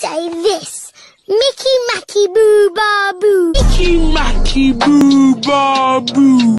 say this. Mickey Macky Boo Ba Boo. Mickey Macky Boo Ba Boo.